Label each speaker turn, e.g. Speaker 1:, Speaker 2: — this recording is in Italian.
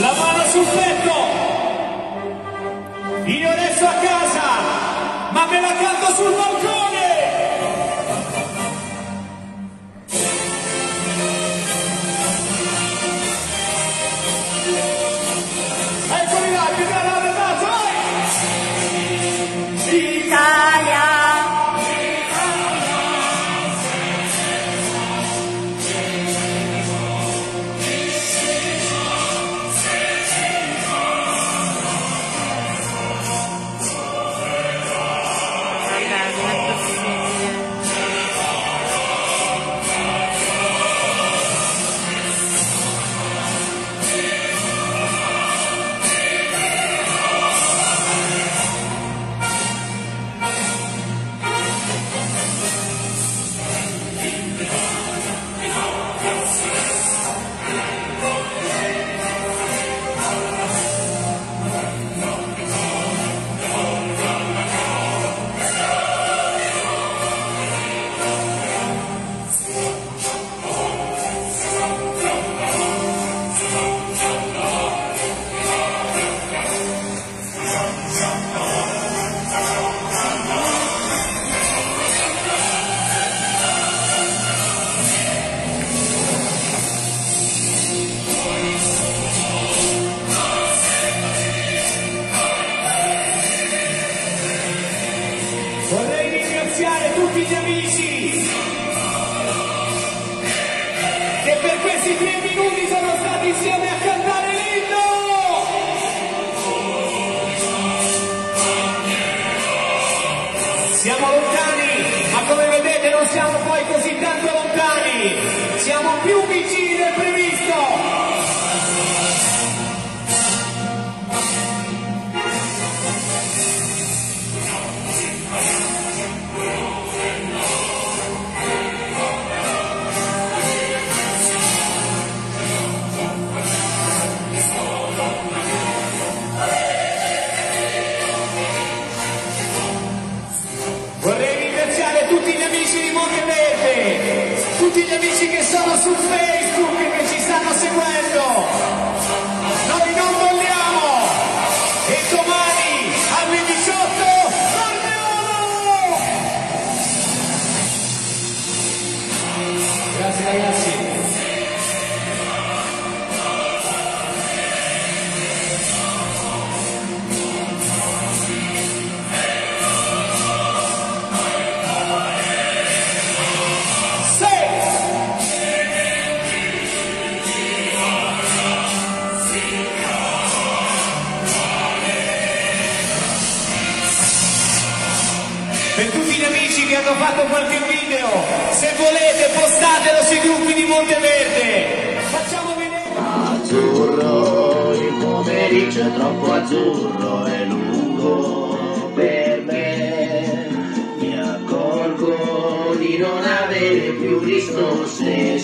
Speaker 1: La mano sul petto! Io resto a casa, ma me la canto sul balcone! Tutti gli amici che per questi tre minuti sono stati insieme a cantare l'inno. Siamo lontani, ma come vedete non siamo amici di Monteverde, tutti gli amici che sono su Facebook Per tutti gli amici che hanno fatto qualche video, se volete postatelo sui gruppi di Monteverde. Facciamo vedere.
Speaker 2: Azzurro, il pomeriggio è troppo azzurro e lungo per me. Mi accorgo di non avere più risorse